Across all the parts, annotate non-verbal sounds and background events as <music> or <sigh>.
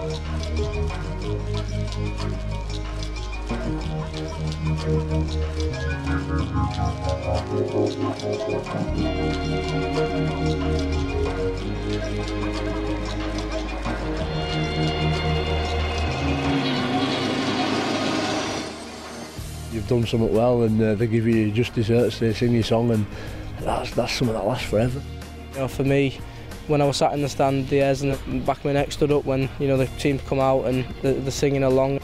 You've done something well and uh, they give you just desserts, they sing your song and that's, that's something that lasts forever. You know, for me, when I was sat in the stand, the hairs in the back of my neck stood up when you know the team come out and the, the singing along.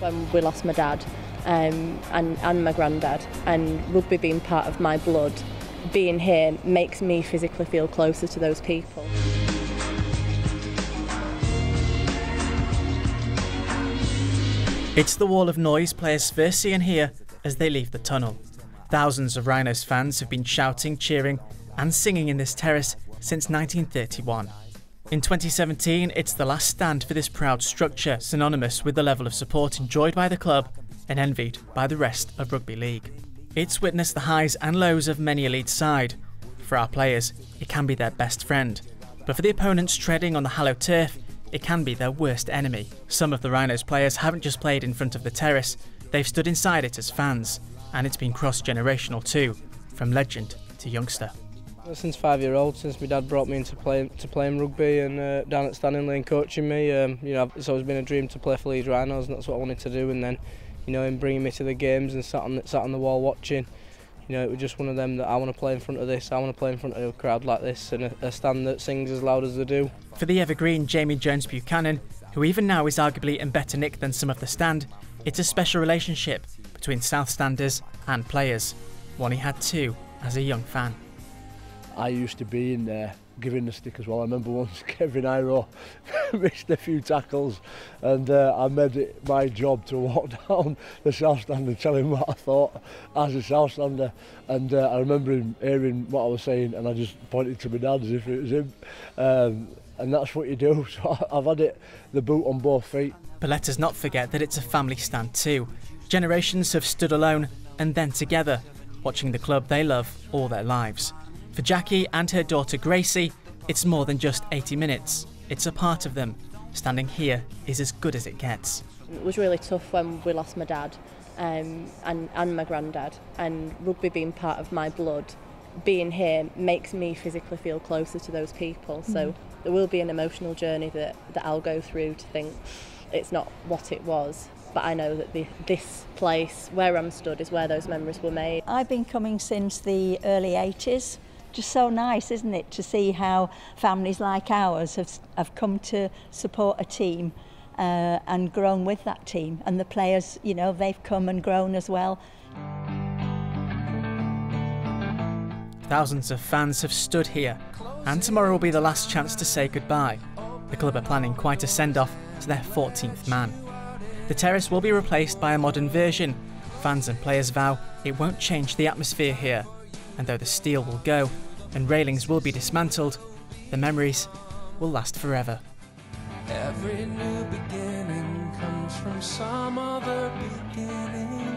When we lost my dad um, and, and my granddad, and rugby being part of my blood, being here makes me physically feel closer to those people. It's the wall of noise players first see and hear as they leave the tunnel. Thousands of Rhinos fans have been shouting, cheering, and singing in this terrace since 1931. In 2017, it's the last stand for this proud structure, synonymous with the level of support enjoyed by the club and envied by the rest of Rugby League. It's witnessed the highs and lows of many elite side. For our players, it can be their best friend. But for the opponents treading on the hallowed turf, it can be their worst enemy. Some of the Rhinos players haven't just played in front of the terrace, they've stood inside it as fans, and it's been cross generational too, from legend to youngster. Since five year old, since my dad brought me into playing to playing rugby and uh, down at Stanning Lane coaching me, um, you know, it's always been a dream to play for Leeds Rhinos, and that's what I wanted to do. And then, you know, him bringing me to the games and sat on sat on the wall watching, you know, it was just one of them that I want to play in front of this. I want to play in front of a crowd like this and a, a stand that sings as loud as they do. For the evergreen Jamie Jones Buchanan, who even now is arguably in better nick than some of the stand, it's a special relationship between South Standers and players, one he had too as a young fan. I used to be in there giving the stick as well. I remember once <laughs> Kevin Iro <laughs> missed a few tackles and uh, I made it my job to walk <laughs> down the South Stand and tell him what I thought as a South Stander and uh, I remember him hearing what I was saying and I just pointed to my dad as if it was him um, and that's what you do so I've had it the boot on both feet. But let us not forget that it's a family stand too. Generations have stood alone and then together, watching the club they love all their lives. For Jackie and her daughter Gracie, it's more than just 80 minutes. It's a part of them. Standing here is as good as it gets. It was really tough when we lost my dad um, and, and my granddad, and rugby being part of my blood, being here makes me physically feel closer to those people. So mm. there will be an emotional journey that, that I'll go through to think it's not what it was. But I know that the, this place, where I'm stood, is where those memories were made. I've been coming since the early 80s just so nice, isn't it, to see how families like ours have, have come to support a team uh, and grown with that team. And the players, you know, they've come and grown as well. Thousands of fans have stood here, and tomorrow will be the last chance to say goodbye. The club are planning quite a send off to their 14th man. The terrace will be replaced by a modern version. Fans and players vow it won't change the atmosphere here and though the steel will go and railings will be dismantled, the memories will last forever. Every new beginning comes from some other beginning's